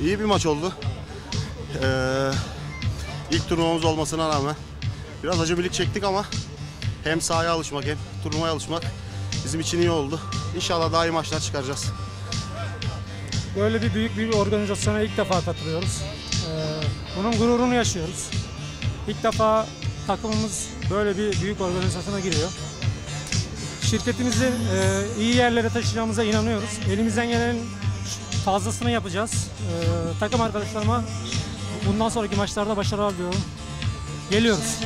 İyi bir maç oldu. Ee, ilk turnuvamız olmasına rağmen biraz acemilik çektik ama hem sahaya alışmak hem turnuvaya alışmak bizim için iyi oldu. İnşallah daha iyi maçlar çıkaracağız. Böyle bir büyük bir organizasyona ilk defa katılıyoruz. Ee, bunun gururunu yaşıyoruz. İlk defa takımımız böyle bir büyük organizasyona giriyor. Şirketimizi e, iyi yerlere taşıyacağımıza inanıyoruz. Elimizden gelen fazlasını yapacağız. Ee, takım arkadaşlarıma bundan sonraki maçlarda başarılar diliyorum. Geliyoruz.